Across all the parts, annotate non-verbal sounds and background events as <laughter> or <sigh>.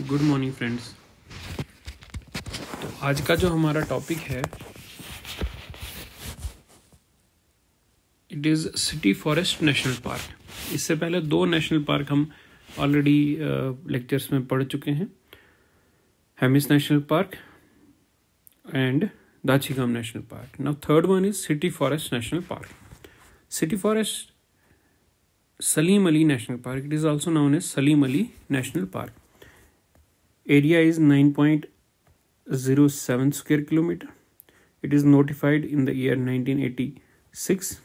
Good morning friends तो आज का जो हमारा टॉपिक है it is City Forest National Park इससे पहले दो नेशनल पार्क हम ऑलरेडी लेक्चर्स में पढ़ चुके हैं. Hemis National Park and Dachigam National Park now third one is City Forest National Park City Forest Salim Ali National Park it is also known as Salim Ali National Park. Area is nine point zero seven square kilometre it is notified in the year nineteen eighty six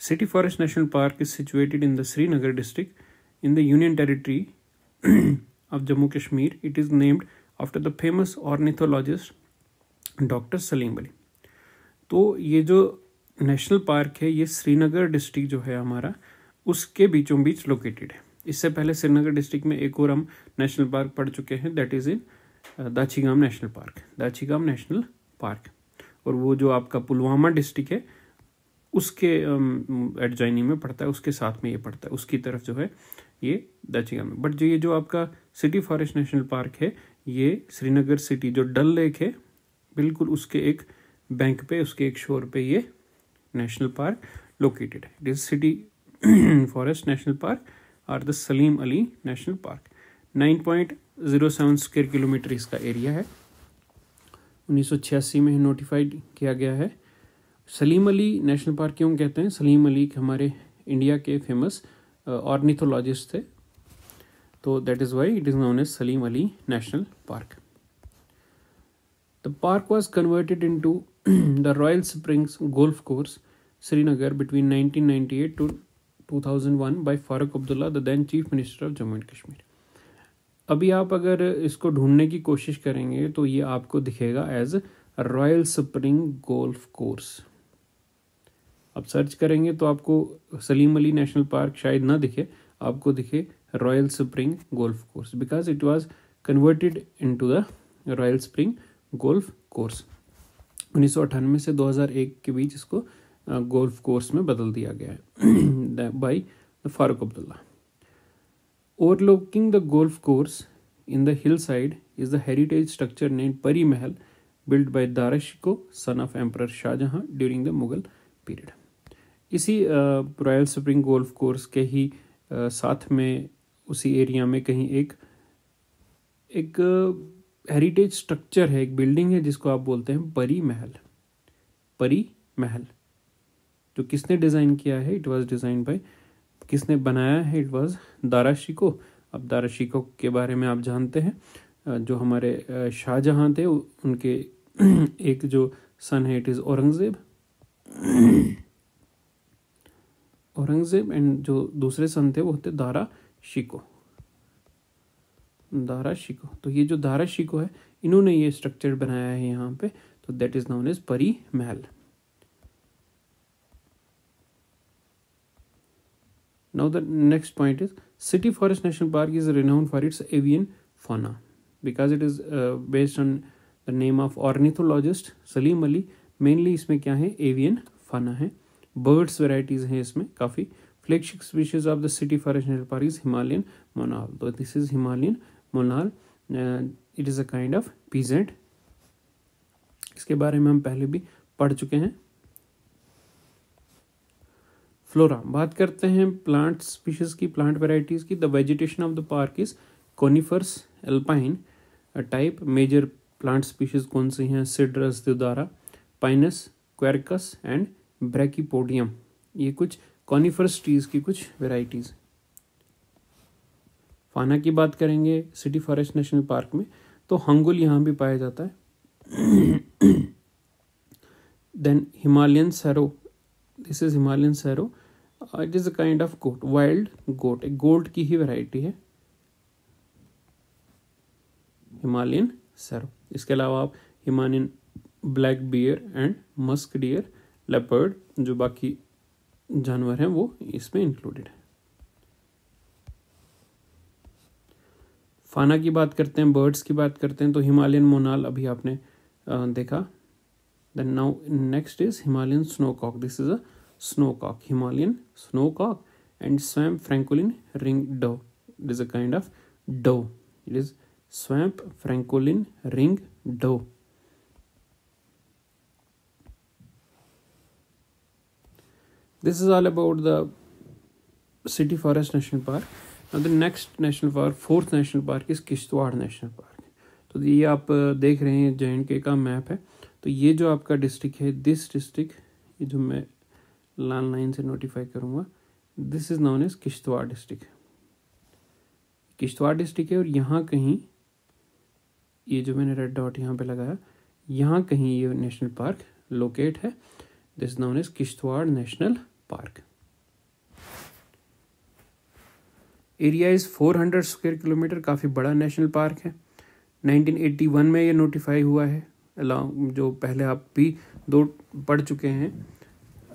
City forest national park is situated in the Srinagar district in the union territory of Jammu Kashmir it is named after the famous ornithologist doctor Salim Ali तो ये जो national park है, ये Srinagar district जो है हमारा, उसके बीचों बीच लोकेटेड है। इससे पहले श्रीनगर डिस्ट्रिक्ट में एक और हम नेशनल पार्क पढ़ चुके हैं that is in Dachigam national park Dachigam national park. और वो जो आपका पुलवामा डिस्ट्रिक्ट है, उसके एडजॉइनिंग में पड़ता है, उसके साथ में ये पड़ता है, उसकी तरफ़ जो है ये दाचीगाम में। बट जो ये जो आपका सिटी फॉरेस्ट नेशनल पार्क है, ये श्रीनगर सिटी जो डल लेक है, बिल्कुल उसके एक बैंक पे, उसके एक शोर पे ये नेशनल पार्क लोकेटेड है। It is city forest national park और the Salim Ali national park 9.07 square kilometre इसका एरिया है। 1986 में नोटिफाइड किया गया है। सलीम अली नेशनल पार्क क्यों कहते हैं? सलीम अली हमारे इंडिया के फ़ेमस ऑर्निथोलॉजिस्ट थे। तो that is why it is known as Salim Ali national park the park was converted into the royal springs golf course Srinagar between 1998 to 2001 by Farooq Abdullah the then chief minister of Jammu and Kashmir अभी आप अगर इसको ढूँढने की कोशिश करेंगे तो ये आपको दिखेगा as royal spring golf course आप सर्च करेंगे तो आपको सलीम अली नेशनल पार्क शायद ना दिखे, आपको दिखे royal spring golf course because it was converted into the royal spring golf course उन्नीस सौ अट्ठानवे से 2001 के बीच इसको गोल्फ कोर्स में बदल दिया गया है। By the Farooq Abdullah. Overlooking the golf course in the hill side is the heritage structure name Pari Mahal build by Dara Shikoh, son of emperor Shahjahan during the Mughal period. इसी royal spring golf course के ही साथ में, उसी area में कहीं एक एक हेरिटेज स्ट्रक्चर है, एक बिल्डिंग है जिसको आप बोलते हैं परी महल। परी महल। जो किसने डिज़ाइन किया है इट वाज डिज़ाइन बाय किसने बनाया है इट वाज दारा शिको। अब दारा शिको के बारे में आप जानते हैं। जो हमारे शाहजहां थे, उनके <clears throat> एक जो सन है it is Aurangzeb. Aurangzeb and जो दूसरे सन थे, वो थे दारा शिको। दारा शिको। तो ये जो दारा शिको है, इन्होंने ये स्ट्रक्चर बनाया है यहाँ पे तो दैट इज़ नाउन एज परी महल। Now the next point is City Forest National Park is renowned for its avian fauna because it is uh, based on the name of ornithologist Salim Ali. Mainly इसमें क्या है avian fauna है birds varieties हैं इसमें काफ़ी flagship species of the City Forest National Park is Himalayan monal. So this is Himalayan monal. Uh, it is a kind of peasant. इसके बारे में हम पहले भी पढ़ चुके हैं फ्लोरा बात करते हैं प्लांट स्पीशीज की प्लांट वेराइटीज़ की. The vegetation of the park is conifers alpine type major plant species कौन सी हैं? Cedrus deodara pinus quercus and brachypodium ये कुछ कॉनिफर्स ट्रीज की कुछ वेराइटीज़ फाना की बात करेंगे सिटी फॉरेस्ट नेशनल पार्क में। तो हंगुल यहाँ भी पाया जाता है। Then Himalayan serow this is Himalayan serow it is a kind of goat, wild goat, एक गोल्ड की ही वैरायटी है। हिमालयन सर इसके अलावा आप Himalayan black bear and musk deer, leopard जो बाकी जानवर हैं, वो इसमें इंक्लूडेड है। फाना की बात करते हैं बर्ड्स की बात करते हैं तो हिमालयन मोनाल अभी आपने देखा। Then now next is Himalayan snowcock. This is a snowcock, Himalayan snowcock and swamp francolin ring dove. It is a kind of dove. it is swamp francolin ring doe this is all about the city forest national park now the next national park fourth national park is Kishtwar national park तो ये आप देख रहे हैं जे के का map है तो ये जो आपका डिस्ट्रिक्ट है दिस डिस्ट्रिक्ट ये जो मैं लाल लाइन से नोटिफाई करूँगा। This is known as Kishtwar district Kishtwar district है और यहाँ कहीं, ये जो मैंने रेड डॉट यहाँ पे लगाया, यहाँ कहीं ये नेशनल पार्क लोकेट है। This known as Kishtwar national park area is 400 square kilometre काफ़ी बड़ा नेशनल पार्क है। 1981 में ये नोटिफाई हुआ है। जो पहले आप भी दो पढ़ चुके हैं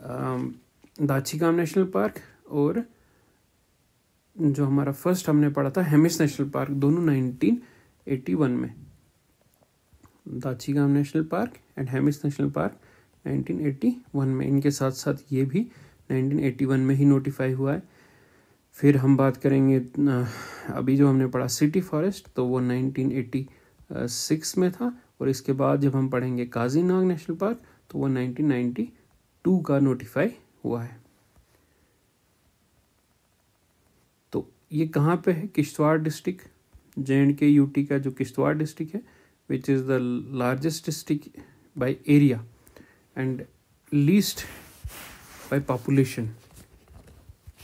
दाछीगाम नेशनल पार्क और जो हमारा फ़र्स्ट हमने पढ़ा था हेमिस नेशनल पार्क, दोनों 1981 में। Dachigam national park and Hemis national park 1981 में। इनके साथ साथ ये भी 1981 में ही नोटिफाई हुआ है। फिर हम बात करेंगे अभी जो हमने पढ़ा सिटी फॉरेस्ट तो वो 1986 में था। और इसके बाद जब हम पढ़ेंगे काजीनाग नेशनल पार्क तो वो 1992 का नोटिफाई हुआ है। तो ये कहाँ पे है? Kishtwar district J and K UT का जो किश्तवाड़ डिस्ट्रिक्ट है which is the largest district by area and least by population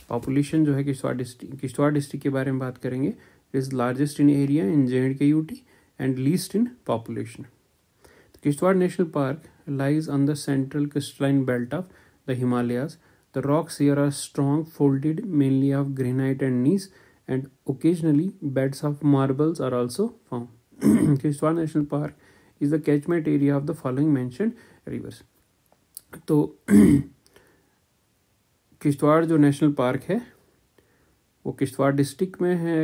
population जो है किश्तवाड़ डिस्ट्रिक्ट किश्तवाड़ डिस्ट्रिक्ट के बारे में बात करेंगे। Is largest in area in J and K UT and least in population Kishtwar national park lies on the central crystalline belt of the Himalayas. The rocks here are strong, folded, mainly of granite and gneiss, and occasionally beds of marbles are also found. Kishtwar National Park is the catchment area of the following mentioned rivers. तो किश्तवाड़ जो national park है वो Kishtwar district में है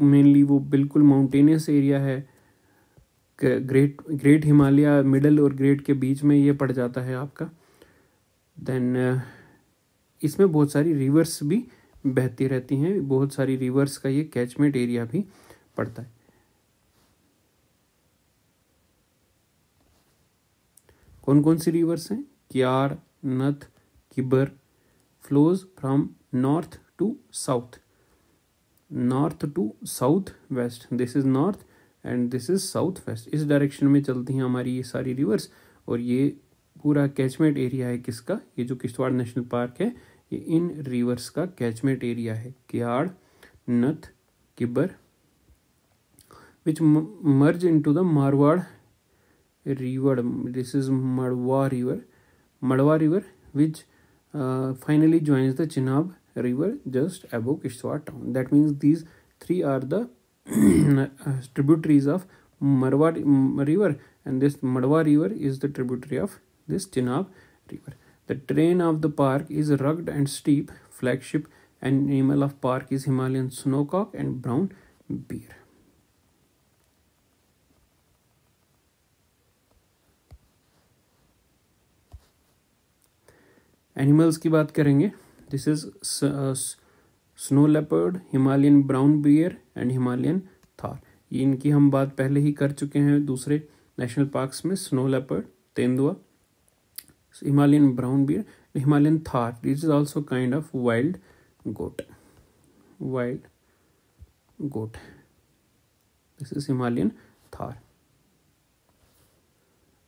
mainly uh, वो बिल्कुल mountainous area है great great Himalaya middle और ग्रेट के बीच में ये पड़ जाता है आपका। देन इसमें बहुत सारी रिवर्स भी बहती रहती हैं, बहुत सारी रिवर्स का ये कैचमेंट एरिया भी पड़ता है। कौन कौन सी रिवर्स हैं? Kiyar, Nanth Kibar flows from north to south. North to south west this is north and this is south west इस डायरेक्शन में चलती हैं हमारी ये सारी रिवर्स और ये पूरा कैचमेंट एरिया है किसका? ये जो किश्तवाड़ नेशनल पार्क है, ये इन रिवर्स का कैचमेंट एरिया है। Kiyar, Nanth Kibar which merge into the Marwah river this is Marwah river Marwah river which finally finally the Chenab river just above Kishtwar town. That means these three are the <clears throat> tributaries of Marwa river and this Madwa river is the tributary of this Chenab river. The terrain of the park is rugged and steep. Flagship animal of park is Himalayan snowcock and brown bear. Animals की बात करेंगे this is snow leopard Himalayan brown bear and Himalayan tahr इनकी हम बात पहले ही कर चुके हैं दूसरे नेशनल पार्क्स में स्नो लेपर्ड तेंदुआ Himalayan brown bear Himalayan tahr this is also kind of wild goat wild goat this is Himalayan tahr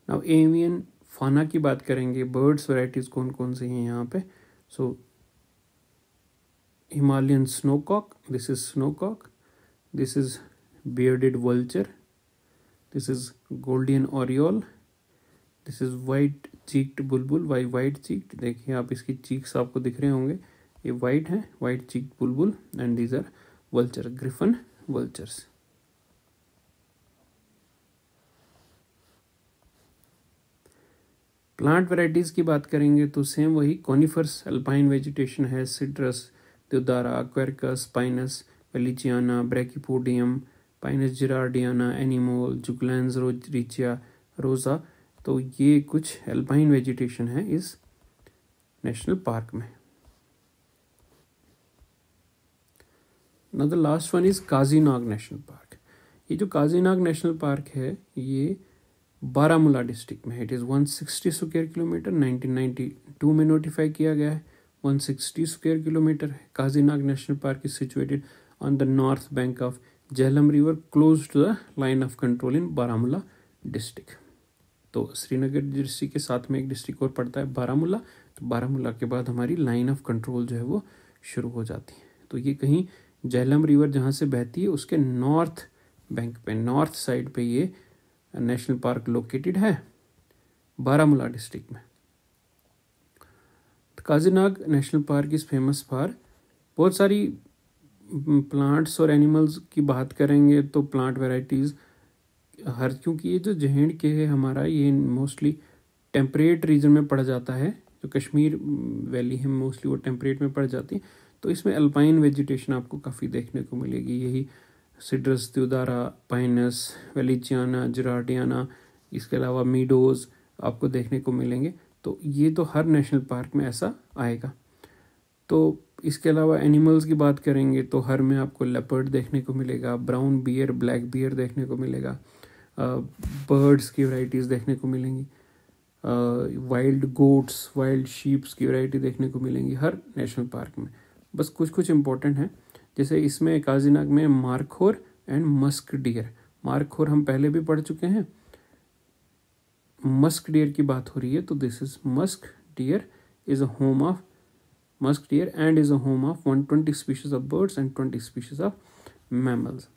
now avian fauna की बात करेंगे. बर्ड्स वैरायटीज़ कौन कौन सी हैं यहाँ पे? So Himalayan snowcock this is snowcock this is bearded vulture this is golden oriole this is white cheeked bulbul why white cheeked देखिए, आप इसकी चीक्स आपको दिख रहे होंगे। ये वाइट है white cheeked bulbul and these are vulture griffon vultures plant varieties की बात करेंगे तो सेम वही कॉनिफर्स अल्पाइन वेजिटेशन है cedrus deodara quercus pinus wallichiana brachypodium pinus gerardiana anemone juglans regia rosa तो ये कुछ अल्पाइन वेजिटेशन है इस नेशनल पार्क में। The last one is Kazinag national park ये जो काजीनाग नेशनल पार्क है, ये बारामूला डिस्ट्रिक्ट में है। इट इज़ 160 स्क्वायर किलोमीटर 1992 में नोटिफाई किया गया है। 160 स्क्वायर किलोमीटर है। Kazinag national park is situated on the north bank of Jhelum river close to the line of control in Baramulla district तो श्रीनगर डिस्ट्रिक्ट के साथ में एक डिस्ट्रिक्ट और पड़ता है बारामूला तो बारामूला के बाद हमारी लाइन ऑफ़ कंट्रोल जो है वो शुरू हो जाती है। तो ये कहीं जहलम रिवर जहाँ से बहती है, उसके नॉर्थ बैंक पे नॉर्थ साइड पे ये नेशनल पार्क लोकेटेड है बारामूला डिस्ट्रिक्ट में। Kazinag national park is famous for बहुत सारी प्लांट्स और एनिमल्स की बात करेंगे तो प्लांट वेराइटीज़ हर क्योंकि ये जो जहेंड के है हमारा, ये मोस्टली टेम्परेट रीजन में पड़ जाता है, जो कश्मीर वैली है मोस्टली वो टेम्परेट में पड़ जाती है। तो इसमें अल्पाइन वेजिटेशन आपको काफ़ी देखने को मिलेगी, यही सिड्रस त्युदारा पाइनस वेलिचियाना जराटियाना इसके अलावा मीडोज़ आपको देखने को मिलेंगे। तो ये तो हर नेशनल पार्क में ऐसा आएगा। तो इसके अलावा एनिमल्स की बात करेंगे तो हर में आपको लेपर्ड देखने को मिलेगा, ब्राउन बियर, ब्लैक बियर देखने को मिलेगा बर्ड्स की वैरायटीज़ देखने को मिलेंगी वाइल्ड गोट्स, वाइल्ड शीप्स की वैरायटी देखने को मिलेंगी हर नेशनल पार्क में। बस कुछ कुछ इंपॉर्टेंट हैं, जैसे इसमें काजीनाग में markhor and musk deer. Markhor हम पहले भी पढ़ चुके हैं मस्क डियर की बात हो रही है तो this is musk deer is a home of musk deer and is a home of 120 species of birds and 20 species of mammals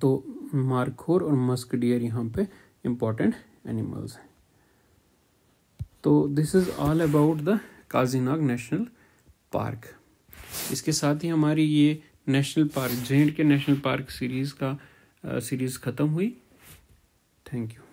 तो मार्खोर और मस्क डियर यहाँ पे इंपॉर्टेंट एनिमल्स हैं। तो this is all about the Kazinag national park इसके साथ ही हमारी ये national park J K national park series का सीरीज़ ख़त्म हुई। Thank you